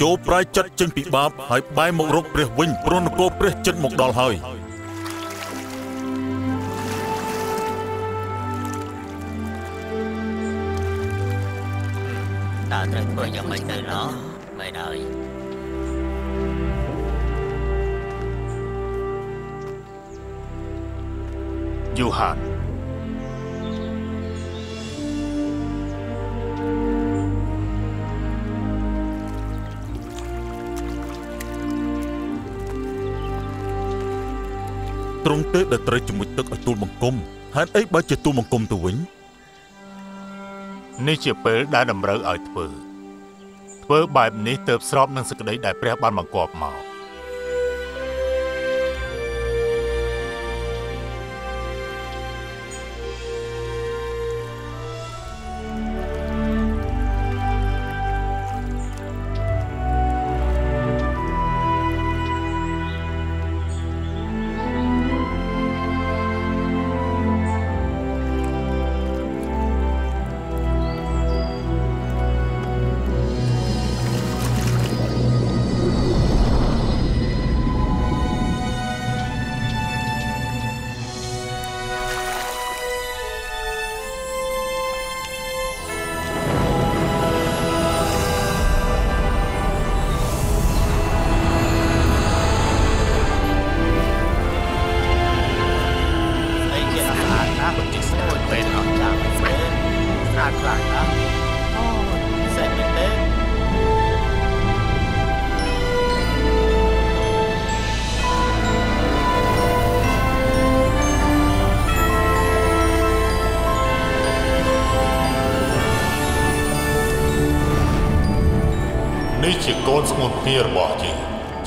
ចូលប្រែចិត្តចេញពីបាបហើយបែរមករកព្រះវិញព្រោះនគរព្រះចិត្តមកដល់ហើយតើត្រូវធ្វើយ៉ាងម៉េចទៅឡោះមែនហើយយូហាន ទ្រង់ទេដែលត្រូវជំនួយទឹកឲ្យទូលបង្គំហេតុអីបើជាទូលបង្គំទៅវិញនេះជាពេលដែលតម្រូវឲ្យធ្វើធ្វើបែបនេះទៅស្របនឹងសេចក្តីដែលព្រះបានបង្គាប់មក នេះជាកូនស្ងួនគ្នារបស់យើង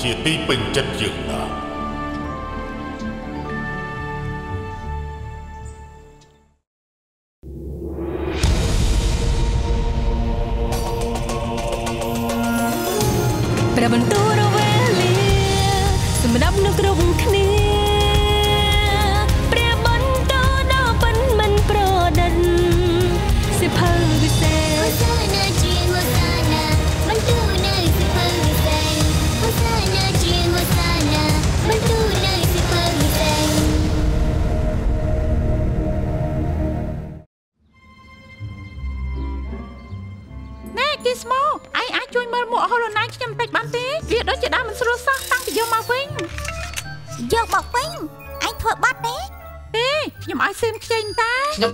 ជាទីពេញចិត្តយើងណាស់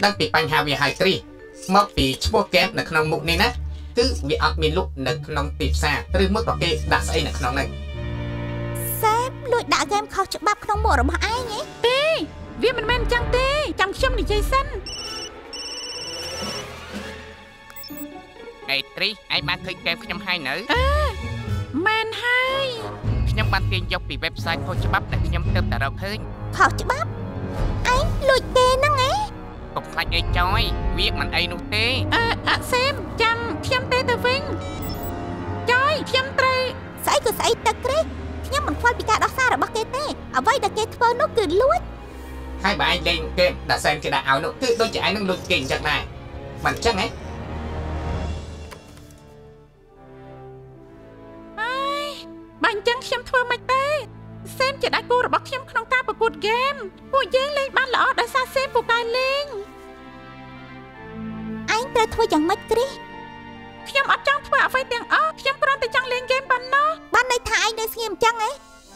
តាខ្ញុំដឹងពីបញ្ហាវាហើយត្រីមកពីឈ្មោះកែបនៅក្នុងមុខនេះណាគឺវាអត់មានលុកនៅក្នុងទីផ្សារឬមកក៏គេដាក់ស្អីនៅក្នុងហ្នឹងសេបលួចដាក់ហ្គេមខុសច្បាប់ក្នុងមួករបស់ឯងហ៎ទេវាមិនមែនអញ្ចឹងទេចាំខ្ញុំនិយាយសិនអេត្រីឯងបានឃើញហ្គេមខ្ញុំហើយនៅមែនហើយខ្ញុំបានទាញយកពី website ខុសច្បាប់ដែលខ្ញុំទើបតែរកឃើញខុសច្បាប់ឯងលួចគេហ្នឹងហ៎ កុំខ្លាចអីចយវាមិនអីនោះទេអឺអសៀមចាំខ្ញុំទេទៅវិញចយខ្ញុំត្រូវស្អីក៏ស្អីទឹកក្រេះខ្ញុំមិនខ្វល់ពីការដោះសាររបស់គេទេអ្វីដែលគេធ្វើនោះគឺលួចហើយបើឯងលេងហ្គេមដាក់សែនគេដាក់ឲ្យនោះគឺដូចជាឯងនឹងលួចគេអញ្ចឹងដែរមិនអញ្ចឹងហ៎ហើយបើអញ្ចឹងខ្ញុំធ្វើមិនទេសេមជាដៃគូរបស់ខ្ញុំក្នុង ការប្រកួតហ្គេមពួកយើងលេងបានល្អដោយសារសេមពូកែលេងឯងត្រូវធ្វើយ៉ាងម៉េចគ្រីសខ្ញុំអត់ចង់ធ្វើអ្វីទាំងអស់ខ្ញុំគ្រាន់តែចង់លេងហ្គេមប៉ុណ្ណោះបានន័យថាឯងនៅស្ងៀមអញ្ចឹងហ៎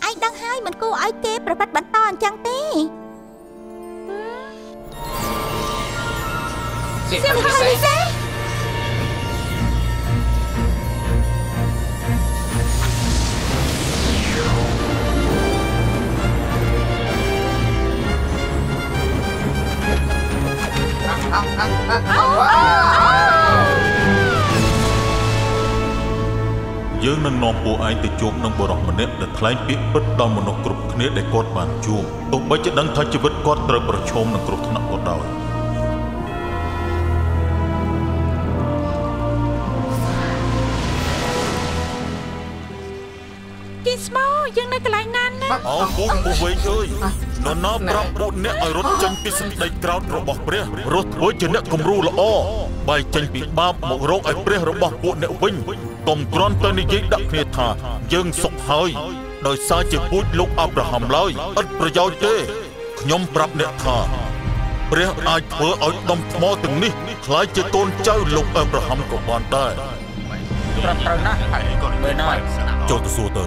ឯងដឹងហើយមិនគួរឲ្យគេប្រព្រឹត្តបន្តអញ្ចឹងទេសៀមពិសេ ថ្លែងពាក្យពិតដល់មនុស្សគ្រប់គ្នាដែលគាត់បានជួបទោះបីជាដឹងថាជីវិតគាត់ត្រូវប្រឈមនឹងគ្រោះថ្នាក់ក៏ដោយគីស្មោយើងនៅកន្លែងណាណាអោពួកពួកវែងអើយនរណាប្រាប់ពួកអ្នកឲ្យរត់ចេញពីសេចក្តីក្រោធរបស់ព្រះរត់ធ្វើជាអ្នកគំរូល្អបែកចេញពីបាបមករកឲ្យព្រះរបស់ពួកអ្នកវិញកុំគ្រាន់តែនិយាយដាក់គ្នាថាយើងសុខហើយ ដោយសារជាពូជលោកអាប់រ៉ាហាំឡើយឥតប្រយោជន៍ទេខ្ញុំប្រាប់អ្នកថាព្រះអាចធ្វើឲ្យដុំថ្មទាំងនេះក្លាយជាកូនចៅលោកអាប់រ៉ាហាំក៏បានដែរប្រាប់ត្រូវណាស់ហើយក៏មែនហើយចូលទៅសួរទៅ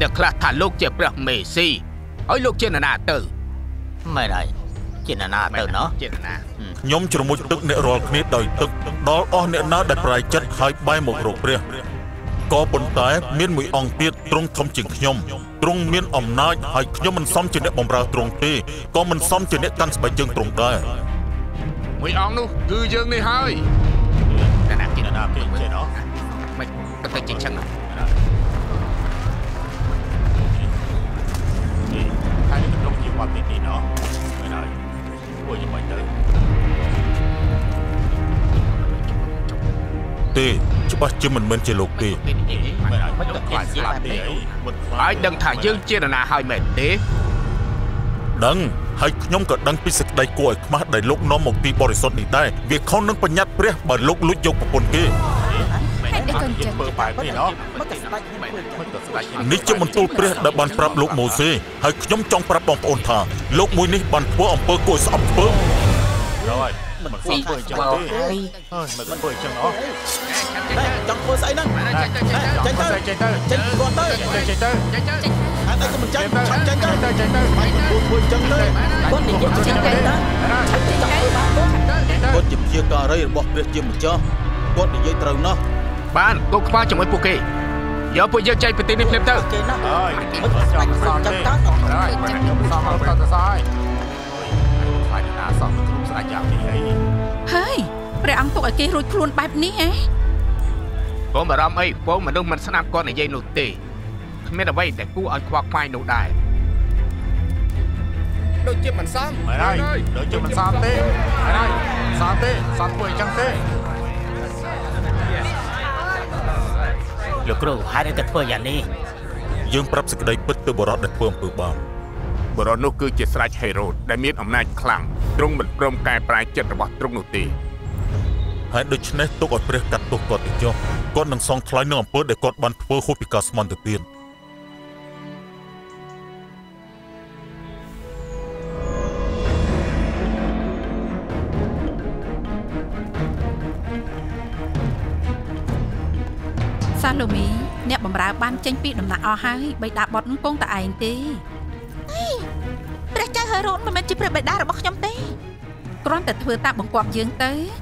អ្នកខ្លះថាលោកជាព្រះមេស៊ីហើយលោកជានរណាទៅមែនហើយជានរណាទៅណោះជានរណាខ្ញុំជ្រមុជទឹកអ្នករាល់គ្នាដោយទឹកដល់អស់អ្នកណាដែលប្រៃចិត្តហើយបែរមករកព្រះ ក៏ប៉ុន្តែមានមួយអង្គទៀតទ្រង់ធំជាងខ្ញុំទ្រង់មានអំណាចហើយខ្ញុំមិនសមជាអ្នកបម្រើទ្រង់ទេក៏មិនសមជាអ្នកកាន់ស្បែកជើងទ្រង់ដែរមួយអង្គនោះគឺយើងនេះហើយនរណាគេនរណាគេចេះណោះមិនទៅទៅជាងចឹងណានេះហើយនេះក្នុងជីវ័ននេះណោះមែនហើយពួកយើងមិនទៅទេ ច្បាស់ជាមិនមែនជាលោកទេមែនហើយមិនខ្លាចស្លាប់ទេអីមិនខ្លាចហើយដឹងថាយើងជានរណាហើយមែនទេដឹងហើយខ្ញុំក៏ដឹងពីសេចក្តីគួរឲ្យខ្មាស់ដែលលោកនាំមកទីបរិសុទ្ធនេះដែរវាខុសនឹងបញ្ញត្តិព្រះបើលោកលួចយកប្រពន្ធគេហេតុអីក៏អញ្ចឹងធ្វើបែបនេះណោះមិនទៅស្ដាច់ខ្ញុំមិនទៅស្ដាច់នេះជាបន្ទូលព្រះដែលបានប្រាប់លោកម៉ូសេហើយខ្ញុំចង់ប្រាប់បងប្អូនថាលោកមួយនេះបានធ្វើអំពើគួរឲ្យស្អប់ធ្វើហើយមិនខ្វល់ធ្វើអញ្ចឹងទេហើយមិនធ្វើអញ្ចឹងណោះ ចង់ធ្វើស្អីហ្នឹងចេញទៅចេញទៅចេញគាត់ទៅចេញទៅហេតុអីក៏មិនចេញឆាប់ចេញទៅចេញទៅចេញទៅបាញ់គួរធ្វើអញ្ចឹងទេគាត់និយាយចេញទៅណាគាត់ជាព្យាការីរបស់ព្រះជាម្ចាស់គាត់និយាយត្រូវណាស់បានគោកខ្វល់ជាមួយពួកគេយកពួកយើងចេញពីទីនេះភ្លាមទៅគេណាស់ហើយមិនស្ដាច់មិនចាំតាហើយមិនខ្ញុំសំមកទៅទៅសាយខ្លាចណាសំគ្រប់ស្ដាច់យ៉ាងនេះអីហើយព្រះអង្គទុកឲ្យគេរួចខ្លួនបែបនេះហ៎ កុំបារម្ភអីពងមនុស្សមិនស្ដាប់គាត់និយាយនោះទេគ្មានអ្វីដែលគួរឲ្យខ្វល់ខ្វាយនោះដែរដូចជាមិនសមមែនហើយដូចជាមិនសំទេមែនហើយសំទេសំធ្វើអញ្ចឹងទេលោកគ្រូហេតុអីក៏ធ្វើយ៉ាងនេះយើងប្រាប់សេចក្តីពិតទៅបរិសុទ្ធដែលធ្វើអំពើបាបបរិសុទ្ធនោះគឺជាស្ដេចហេរ៉ូតដែលមានអំណាចខ្លាំងទ្រង់មិនព្រមកែប្រែចិត្តរបស់ទ្រង់នោះទេ ហើយដូច្នេះទុកឲ្យព្រះកាត់ទោសគាត់ទៅចុះគាត់នឹងសងថ្លៃនឹងអំពើដែលគាត់បានធ្វើហួសពីការស្មន់ទៅទៀតសាឡូមីអ្នកបម្រើបានចេញពីដំណាក់អស់ហើយបិតាបុតនឹងគង់តែឯងទេព្រះចៅហេរ៉ូតមិនមែនជាព្រះបិតារបស់ខ្ញុំទេគ្រាន់តែធ្វើតាមបង្គាប់យើងទៅទេ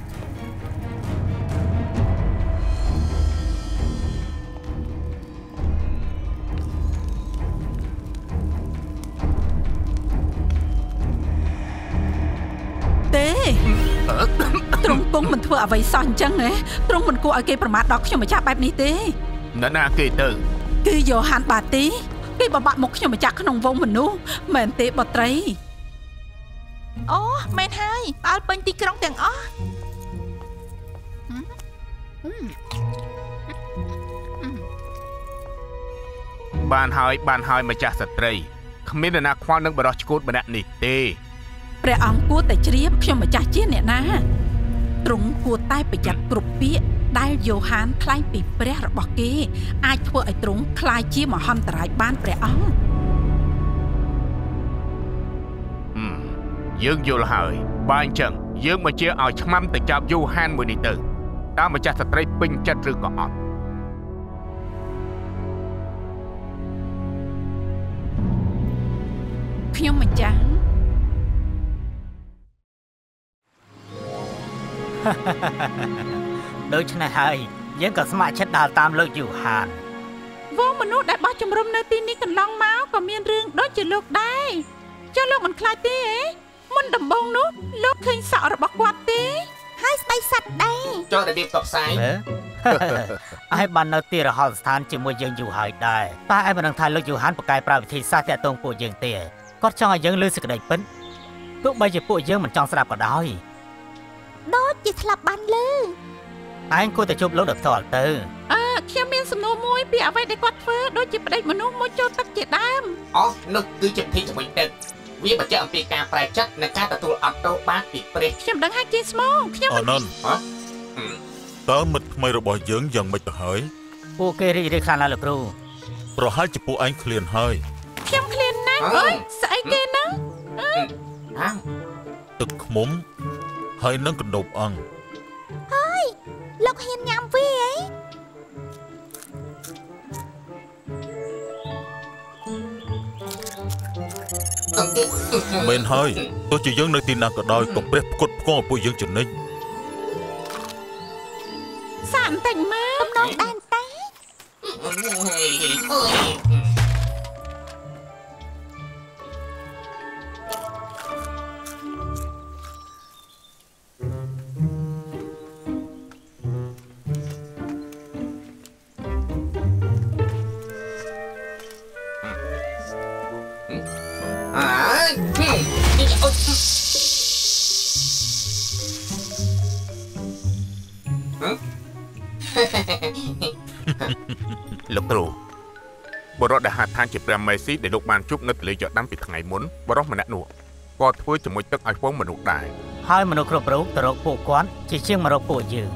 អ្វីសោះអញ្ចឹងណាទ្រង់មិនគួរឲ្យគេប្រមាថដល់ខ្ញុំម្ចាស់បែបនេះទេនរណាគេទៅគឺយ៉ូហានបាទីគេបបាក់មុខខ្ញុំម្ចាស់ក្នុងវងមនុស្សមែនទេបត្រីអូមែនហើយផ្អើលពេញទីក្រុងទាំងអស់បានហើយបានហើយម្ចាស់ស្ត្រីគ្មាននរណាខ្វល់នឹងបរិសុទ្ធឈួតម្នាក់នេះទេព្រះអង្គគួរតែជ្រាបខ្ញុំម្ចាស់ជាអ្នកណា ទ្រង់គួរតែប្រយ័ត្នគ្រប់ពាក្យដែលយ៉ូហានថ្លែងពីព្រះរបស់គេ អាចធ្វើឲ្យទ្រង់คล้ายជាមហន្តរាយបានព្រះអង្គ ហឹមយើងយល់ហើយបើអញ្ចឹងយើងមកជាឲ្យឆ្មាំទៅចាប់យូហានមួយនេះទៅតើម្ចាស់ស្ត្រីពេញចិត្តឬក៏អត់ ខ្ញុំម្ចាស់ ដូច្នេះហើយយើងក៏ស្ម័គ្រចិត្តដើរតាមលោកយូហានវងមនុស្សដែលបោះជំរំនៅទីនេះកន្លងមកក៏មានរឿងដូចជាលោកដែរចុះលោកមិនខ្លាចទេហ៎មុនដំបូងនោះលោកឃើញសក់របស់គាត់ទេហើយស្បែកសត្វដែរចុះរបៀបតបផ្សាយហេឯបាននៅទីរហោស្ថានជាមួយយើងយូរហើយដែរតែឯមិនដឹងថាលោកយូហានប្រកែកប្រើវិធីសាស្ត្រតាក់ទងពួកយើងទេគាត់ចង់ឲ្យយើងលើសេចក្តីពិតទោះបីជាពួកយើងមិនចង់ស្ដាប់ក៏ដោយ ដូចជាស្លាប់បានលឺឯងគួរតែជួបលោកដោយផ្ទាល់ទៅអឺខ្ញុំមានសំណួរមួយពីអ្វីដែលគាត់ធ្វើដូចជាប្តេជ្ញមនុស្សមួយចូលទឹកជាដើមអូនោះគឺជាពិធីជាមួយទឹកវាបញ្ជាក់អំពីការប្រែចិត្តនិងការទទួលអត់ទោសបាបពីព្រះខ្ញុំដឹងហើយជាស្មោខ្ញុំអមិននន្តហ៎តើមិត្តថ្មីរបស់យើងយ៉ាងម៉េចទៅហើយពួកគេរីករាយខ្លាំងណាស់លោកគ្រូប្រហែលជាពួកឯងឃ្លានហើយខ្ញុំឃ្លានណាស់អើយស្អីគេហ្នឹងអើទឹកឃ្មុំ ហើយនឹងកណ្ដូបអង្គលោកហ៊ានញ៉ាំវាអីមែនហើយទោះជាយើងនៅទីណាក៏ដោយក៏ព្រះផ្គត់ផ្គង់ឲ្យពួកយើងចំណេញ លោកគ្រូបរិបទដែលហៅថាជាព្រះមេស៊ីដែលលោកបានជួបនៅទន្លេយ៉ូដានពីថ្ងៃមុនបរិសម្នាក់នោះក៏ធ្វើជាមួយទឹកឲ្យពងមនុស្សដែរហើយមនុស្សគ្រប់រូបទៅរកពួកគាត់ជាជាងមករកពួកយើង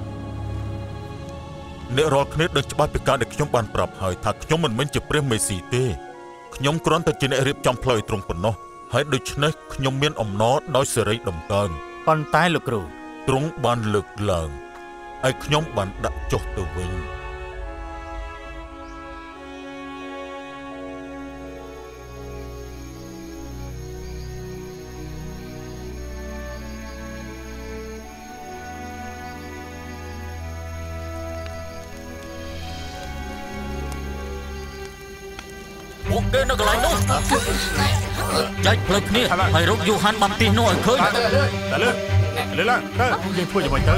អ្នករាល់គ្នាដឹងច្បាស់ពីការដែលខ្ញុំបានប្រាប់ហើយថាខ្ញុំមិនមែនជាព្រះមេស៊ីទេខ្ញុំគ្រាន់តែជាអ្នករៀបចំផ្លូវឲ្យត្រង់ប៉ុណ្ណោះហើយដូច្នេះខ្ញុំមានអំណរដោយសេរីដំកើងប៉ុន្តែលោកគ្រូទ្រង់បានលើកឡើងហើយខ្ញុំបានដាក់ចុះទៅវិញ ចែកផ្លូវគ្នាហើយរកយូហានបានទីនោះឲ្យឃើញតែលើលើឡើងទៅយើងធ្វើយ៉ាងម៉េចទៅ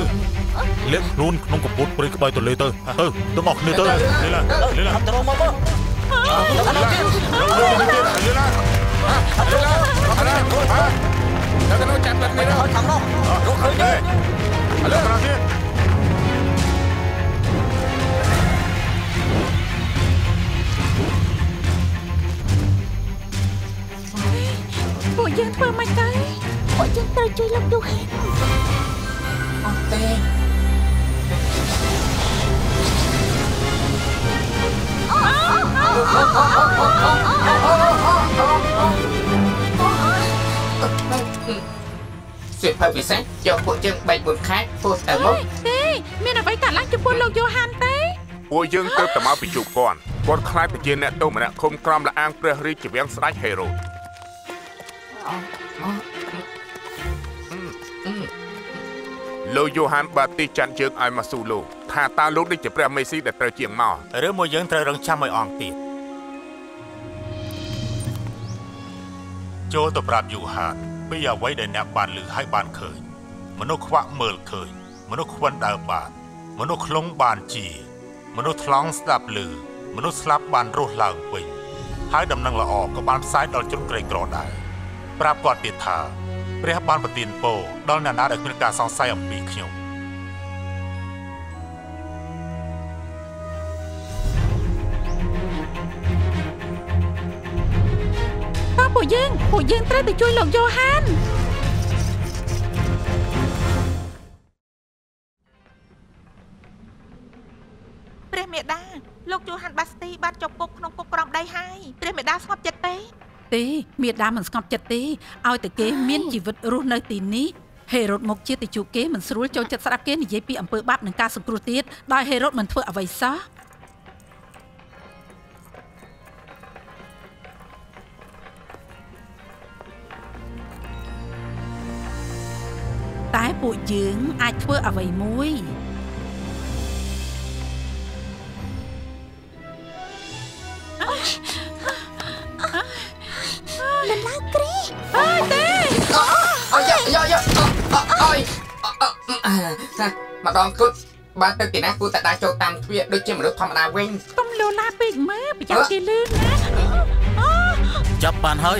លាក់ខ្លួនក្នុងកពុតព្រៃក្បែរទន្លេទៅទៅទាំងអស់គ្នាទៅលើឡើងលើឡើងទៅរកមកមើលលើឡើងលើឡើងលើឡើងទៅកណ្ដោចាប់បាត់នេះទៅខាងនោះរកឃើញទេលើឡើងទៀត ពួកយើងធ្វើមិនទៅពួកយើងត្រូវជួយលោកយូហានអត់ទេសិភៅពិសេសយកពួកយើងបែកមួយខែធ្វើទៅមុខទេមានអ្វីកើតឡើងចំពោះលោកយ៉ូហានទេពួកយើងទៅតែមកពីជួបគាត់គាត់ខ្លាចទៅជាអ្នកទោសម្នាក់ឃុំក្រំលអាងព្រះរាជវាំងស្ដេចហេរ៉ូត លោកយូហានបាទីចាន់ជើងឲ្យមកស៊ូលោកថាតើលោកនេះជាព្រះមេស៊ីដែលត្រូវជាងមកឬមួយយើងត្រូវរងចាំឲ្យអង្គទៀតចូលទៅប្រាប់យូហានពីអ្វីដែលអ្នកបានឮហើយបានឃើញមនុស្សខ្វាក់មើលឃើញមនុស្សខ្វិនដើរបានមនុស្សខ្លងបានជា មនុស្សថ្លង់ស្ដាប់ឮមនុស្សស្លាប់បានរស់ឡើងវិញហើយដំណឹងល្អក៏បានផ្សាយដល់ជនក្រីក្រដែរ ប្រាប់គាត់ទៀតថាព្រះបានប្រទានពរដល់អ្នកណាដែលគ្មានការសង្ស័យអំពីខ្ញុំតើពួកយើងពួកយើងត្រូវទៅជួយលោកយ៉ូហានព្រះមេដាលោកយូហានបាស្ទីបានជាប់គុកក្នុងគុកក្រំដីហើយព្រះមេដាស្ងប់ចិត្តទេ ទេមេដាមិនស្ងប់ចិត្តទេឲ្យតែគេមានជីវិតរស់នៅទីនេះហេរ៉ូតមកជាទៅជួបគេមិនស្រួលចូលចិត្តស្ដាប់គេនិយាយពីអំពើបាបនិងការសង្គ្រោះទៀតដោយហេរ៉ូតមិនធ្វើអ្វីសោះតែពួកយើងអាចធ្វើអ្វីមួយ លំឡើងគ្រេអូយកយកយកអើយម្ដងគត់បានទៅទីណាគូតែដើរចូលតាមទ្វារដូចជាមនុស្សធម្មតាវិញកុំលោឡាពេកមើលប្រចាំគេលឿនណាចាប់បានហើយ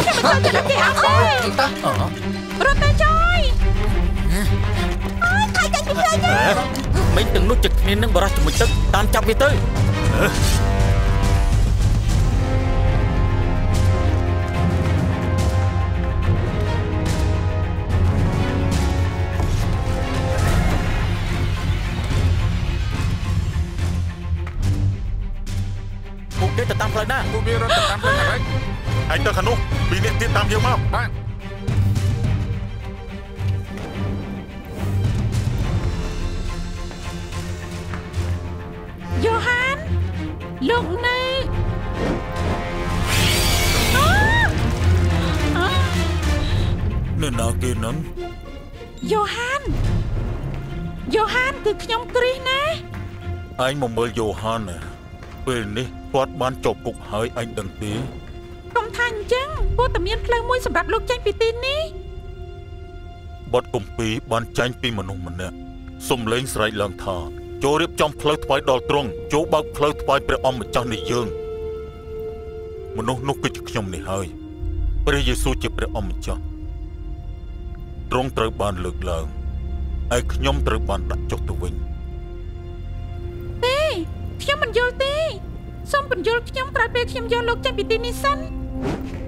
ខ្ញុំមិនចូលចិត្តគេអត់ទេតើអឺរត់ទៅជួយមិនទាំងនោះចិត្តគ្នានឹងបរោះជាមួយទឹកតាមចាប់វាទៅអ ឯងទៅខាងនោះពីរនាក់ទៀតតាមយើងមកបាទយ៉ូហានលោកនៅអូអូនៅណាគេហ្នឹងយ៉ូហានយ៉ូហានគឺខ្ញុំគ្រីសណាឯងមកមើលយ៉ូហានណាពេលនេះគាត់បានជាប់គុកហើយឯងដឹងទេ កុំថាអញ្ចឹងគួរតែមានផ្លូវមួយសម្រាប់លោកចេញពីទីនេះបទគម្ពីរបានចាញ់ពីមនុស្សម្នាក់សំលេងស្រែកឡើងថាចូលរៀបចំផ្លូវថ្វាយដល់ទ្រង់ចូលបើកផ្លូវថ្វាយព្រះអង្គម្ចាស់នៃយើងមនុស្សនោះគឺជាខ្ញុំនេះហើយព្រះយេស៊ូវជាព្រះអង្គម្ចាស់ទ្រង់ត្រូវបានលើកឡើងឯខ្ញុំត្រូវបានដាក់ចុះទៅវិញទេខ្ញុំមិនយល់ទេសូមបញ្យល់ខ្ញុំក្រោយពេលខ្ញុំយកលោកចេញពីទីនេះសិន Thank you.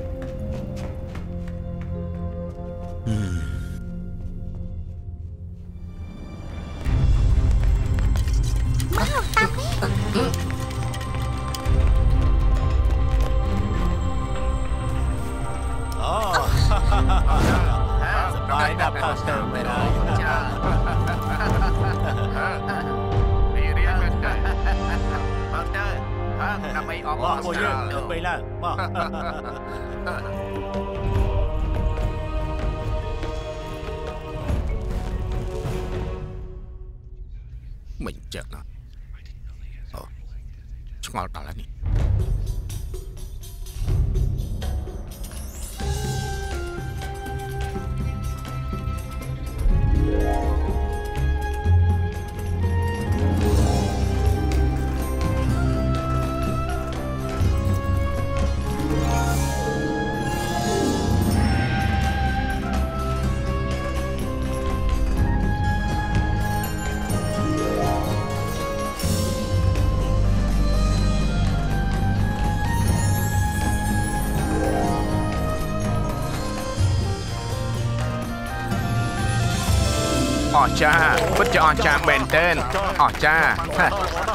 ស្ចារ្យពិតជាអស្ចារ្យមែនទែនអស្ចារ្យហេ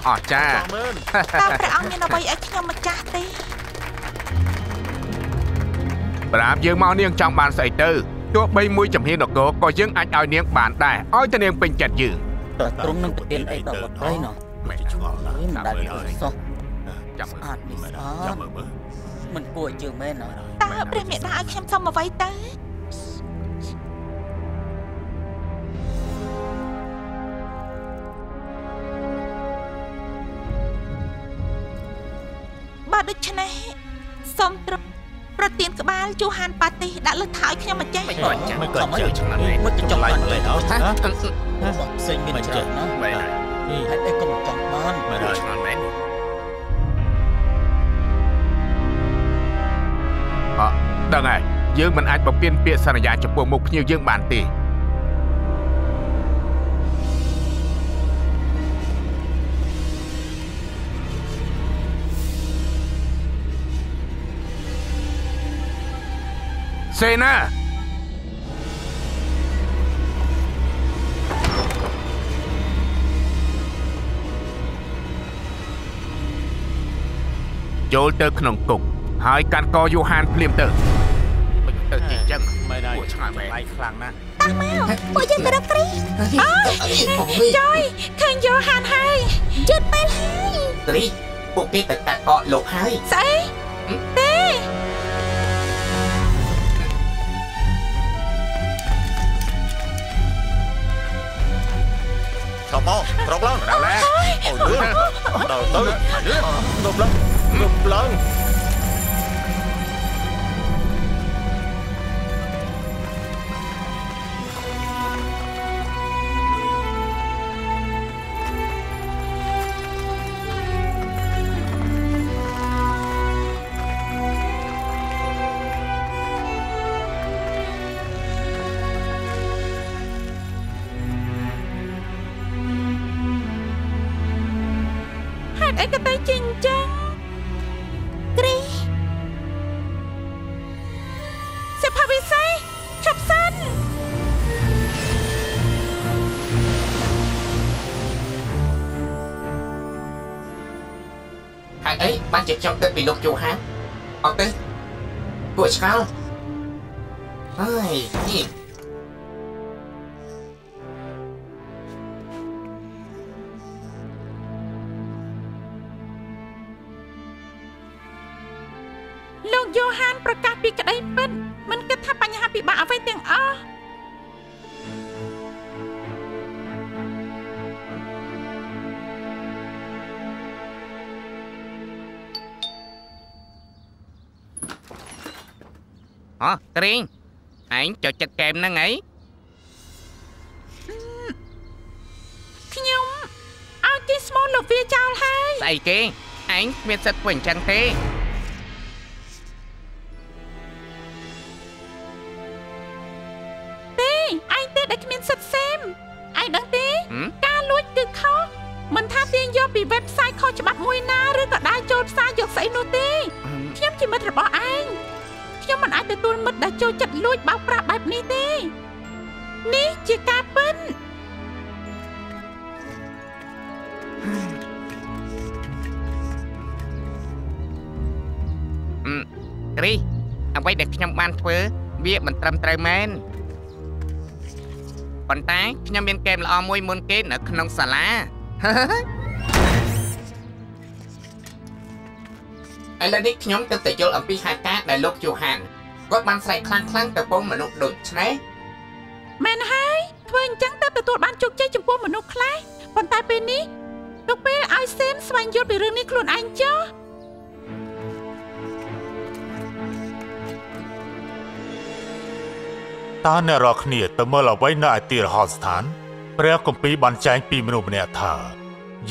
អស្ចារ្យមែនតើព្រះអង្គមានអ្វីឲ្យខ្ញុំម្ចាស់ទេប្រាប់យើងមកនាងចង់បានស្អីទៅទោះបីមួយចំហៀននគរក៏យើងអាចឲ្យនាងបានដែរឲ្យតែនាងពេញចិត្តយើងតើទ្រង់នឹងប្រទានអីដល់វត្តព្រៃនោះមែនឆ្ងល់ណាស់មិនដែលសោះចាំមើលស្អាតនេះស្អាចាំតមើលមើលមិនគួរឲ្យជឿមែនណាតើព្រះមេដាឲ្យខ្ញុំសុំអ្វីទៅ ជូហានប៉ាទីដាក់លើថើឲ្យខ្ញុំម្ចាស់មិនក៏ចាំមិនក៏ជឿឆ្ងាញ់មិនក៏ចង់បានលេហ៎ផ្សេងមានច្រើនណាមែនហើយនេះហេតុអីក៏មិនចង់បានមែនហើយឆ្ងល់មែនអដឹងហើយយើងមិនអាចបំពេញពាក្យសន្យាចំពោះមុខភ្ញៀវយើងបានទេ សេណាចូលទៅក្នុងគុកហើយកាន់កយូហានភ្លាមទៅមិនទៅទីចឹងមែនហើយពួកឆ្ងាយមែនបាយខ្លាំងណាស់ពួកយើងទៅរកគ្រីស្ទចុយឃើញយ៉ូហានហើយជិតពេលហើយគ្រីពួកគេទៅកាត់កកលោកហើយស្អី ទេចាំមកត្រកឡើងដល់ហើយអូ យលឿនដល់ទៅលឿនងប់ឡើងងប់ឡើងហេតុអីក៏ទៅជាអញ្ចឹងគ្រីស្ទសិផាវិស័យឈប់សិនហេតុអីបានជាខ្ញុំទៅពីលោកយូហានអត់ទេគួរឆ្កល់ហើយនេះ ពិបាកអ្វីទាំងអស់អូត្រេងឯងចូលចិត្តហ្គេមហ្នឹងអីខ្ញុំឲ្យទីស្មូនលោកវាចោលហើយស្អីគេឯងគ្មានសិទ្ធិធ្វើអញ្ចឹងទេទេ ពី website ខុសច្បាប់មួយណាឬក៏ដើរចូលផ្សារយកស្អីនោះទេខ្ញុំជាមិត្តរបស់ឯងខ្ញុំមិនអាចទទួលមិត្តដែលចូលចិត្តលួចបោកប្រាស់បែបនេះទេនេះជាការពិតអឺគ្រីអ្វីដែលខ្ញុំបានធ្វើ វាមិនត្រឹមត្រូវមែនប៉ុន្តែខ្ញុំមានហ្គេមល្អមួយមុនគេនៅក្នុងសាលា ឥឡូវនេះខ្ញុំទើបតែយល់អំពីហេតុការណ៍ដែលលោកយូហានគាត់បានស្រែកខ្លាំងខ្លាំងៗទៅពងមនុស្សដូចនេះមែនហើយធ្វើអញ្ចឹងទៅទទួលបានជោគជ័យចំពោះមនុស្សខ្លះប៉ុន្តែពេលនេះទុកពេលឲ្យសេមស្វែងយល់ពីរឿងនេះខ្លួនឯងចុះតើអ្នករាល់គ្នាទៅមើលអ្វីនៅឯទីរហោស្ថានព្រះគម្ពីរបានចែងពីមនុស្សម្នាក់ថា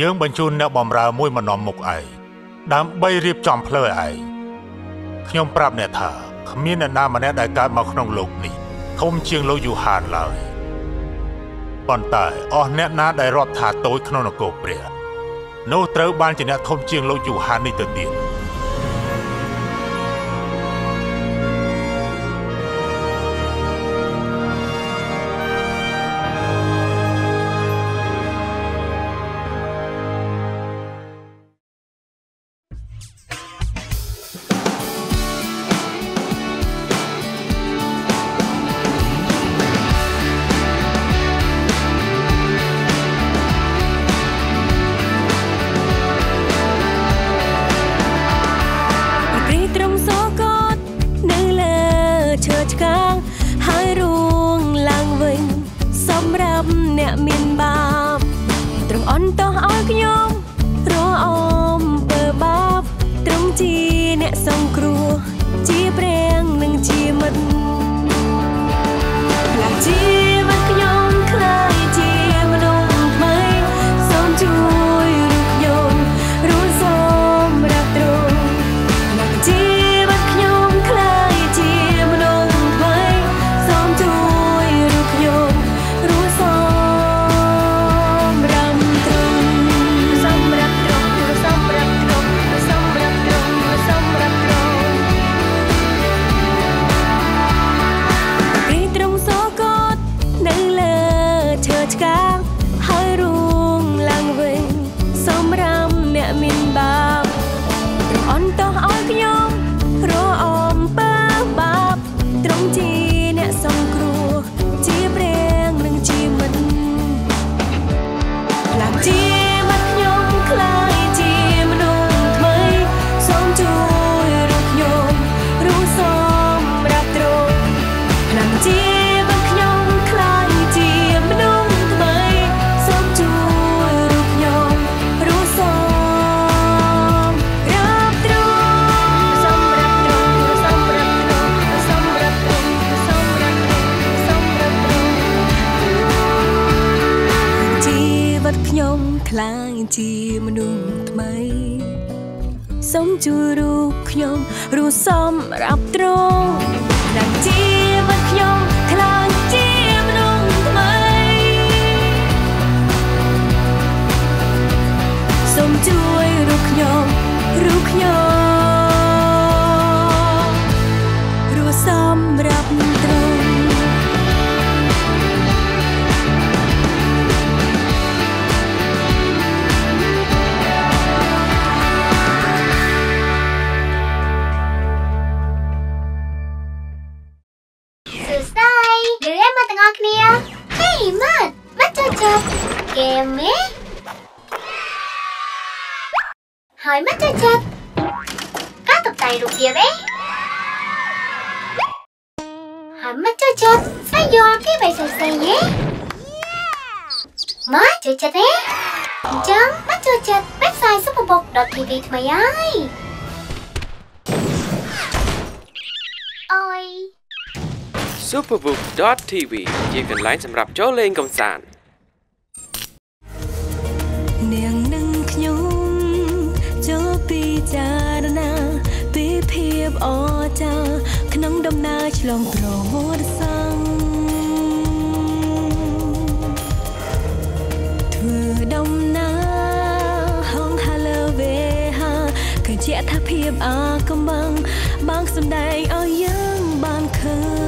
យើងបញ្ជូនអ្នកបម្រើមួយមកនាំមុខឯង ដើម្បីរៀបចំផ្លូវឯងខ្ញុំប្រាប់អ្នកថាគ្មានអ្នកណាម្នាក់ដែលកើតមកក្នុងលោកនេះធំជាងលោកយូហានឡើយប៉ុន្តែអស់អ្នកណាដែលរាប់ថាតូចក្នុងនគរព្រះនោះត្រូវបានជាអ្នកធំជាងលោកយូហាននេះទៅទៀត រាប់ ចឹងមកចូលចាប់ website superbook.tv ថ្មីហើយអើយ superbook.tv ជាកន្លែងសម្រាប់ចូលលេងកម្សាន្តនាងនឹងខ្ញុំចូលពីចារណាពីភាពអស្ចារ្យក្នុងដំណើរឆ្លងប្រវត្តិសាស្ត្រ ថាភាពអាកំបាំងបានសម្ដែងឲ្យយើងបានឃើញ